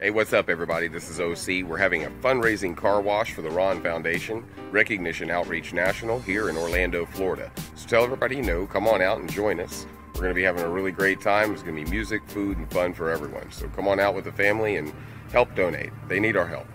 Hey, what's up, everybody? This is OC. We're having a fundraising car wash for the Ron Foundation, Recognition Outreach National here in Orlando, Florida. So tell everybody you know, come on out and join us. We're going to be having a really great time. It's going to be music, food, and fun for everyone. So come on out with the family and help donate. They need our help.